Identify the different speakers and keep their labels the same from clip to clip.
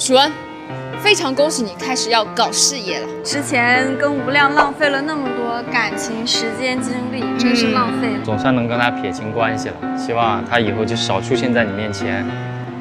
Speaker 1: 许文，非常恭喜你开始要搞事业了。
Speaker 2: 之前跟吴亮浪费了那么多感情、时间、精力，真是浪费了。
Speaker 3: 总算能跟他撇清关系了，希望他以后就少出现在你面前，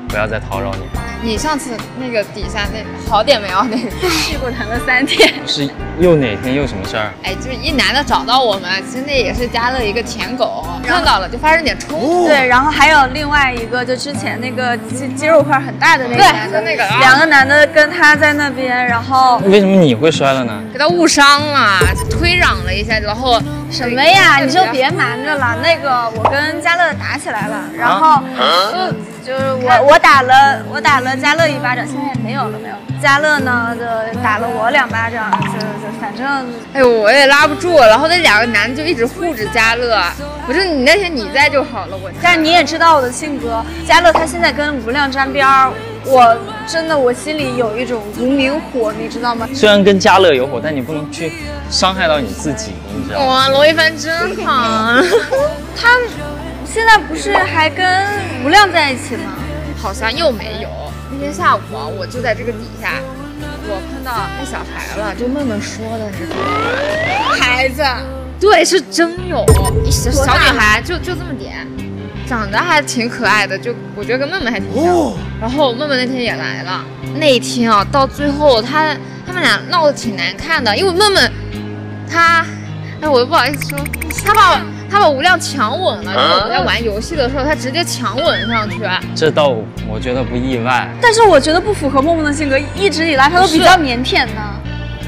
Speaker 3: 不要再叨扰你。
Speaker 1: 你上次那个底下那好点没有？那
Speaker 2: 屁股疼了三天。
Speaker 3: 是又哪天又什么事儿？
Speaker 1: 哎，就是一男的找到我们，其实那也是加了一个舔狗，看到了就发生点冲突。
Speaker 2: 对，然后还有另外一个，就之前那个肌肌肉块很大的那个男的，
Speaker 1: 那个啊
Speaker 2: 两个男的跟他在那边，然后
Speaker 3: 为什么你会摔了呢？
Speaker 1: 给他误伤了，推攘了一下，然后
Speaker 2: 什么呀？你就别瞒着了。那个我跟嘉乐打起来了，然后就就是我我打了我打了嘉乐一巴掌，现在没有了没有。嘉乐呢就打了我两巴掌，就就反正
Speaker 1: 哎呦我也拉不住，然后那两个男的就一直护着嘉乐，不是你那天你在就好了，我
Speaker 2: 但是你也知道我的性格，嘉乐他现在跟吴亮沾边儿，我真的我心里有一种无名火，你知道吗？
Speaker 3: 虽然跟嘉乐有火，但你不能去伤害到你自己，你知道吗？
Speaker 1: 哇罗一凡真好，
Speaker 2: 他现在不是还跟吴亮在一起吗？
Speaker 1: 好像又没有。那天下午啊，我就在这个底下，我碰到那小孩了，就梦梦说的是孩子，对，是真有一小小女孩，就就这么点，长得还挺可爱的，就我觉得跟梦梦还挺像。然后梦梦那天也来了，那一天啊，到最后他他们俩闹得挺难看的，因为梦梦她，哎，我又不好意思说，她把她把吴亮强吻了，就是我们在玩游戏的时候，她直接强吻上去。
Speaker 3: 这倒我觉得不意外。
Speaker 2: 但是我觉得不符合梦梦的性格，一直以来她都比较腼腆的。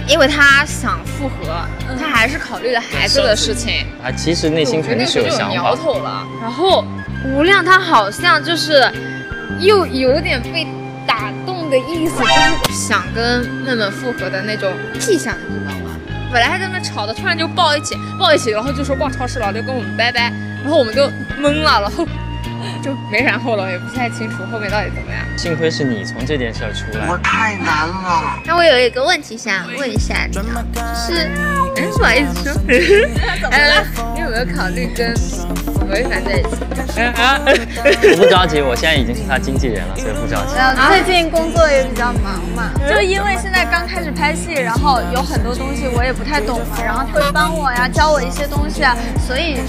Speaker 1: 因为他想复合，他还是考虑了孩子的事情，
Speaker 3: 啊其实内心肯定是有想
Speaker 1: 苗
Speaker 3: 法。
Speaker 1: 头了。然后吴亮他好像就是又有点被打动的意思，就是想跟妹妹复合的那种迹象，你知道吗？本来还在那吵的，突然就抱一起，抱一起，然后就说逛超市了，就跟我们拜拜，然后我们就懵了，然后就没然后了，也不太清楚后面到底怎么样。
Speaker 3: 幸亏是你从这件事儿出来。
Speaker 4: 我太难了。
Speaker 1: 那我有一个问题想问一下你啊，就是，哎，不好意思说，哎，你有没有考虑跟罗一凡在一起？啊，
Speaker 3: 我不着急，我现在已经是他经纪人了，所以不着急。
Speaker 2: 然后最近工作也比较忙嘛，就因为现在刚开始拍戏，然后有很多东西我也不太懂嘛，然后他会帮我呀，教我一些东西啊，所以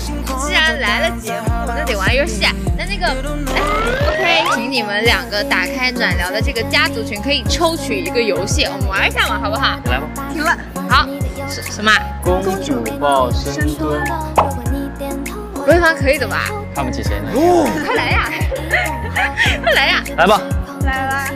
Speaker 1: 既然来了节目，那得玩游戏啊。那那个，哎，OK，请你们两个打开暖聊的这个家族群，可以抽取一个游戏，我们玩一下嘛，好不好？
Speaker 3: 来吧，
Speaker 2: 停了。
Speaker 1: 好，什什么？
Speaker 3: 公主抱深蹲，
Speaker 1: 罗一凡可以的吧？
Speaker 3: 看不起谁呢？
Speaker 1: 快来呀！快来呀！
Speaker 3: 来吧，
Speaker 2: 来来，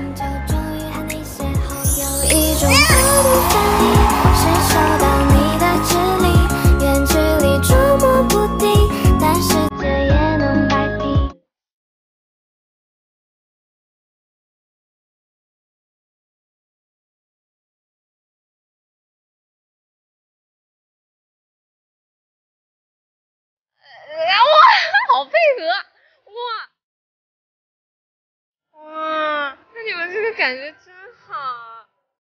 Speaker 1: 感觉真好。